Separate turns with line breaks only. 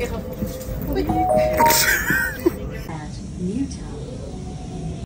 At Newtown.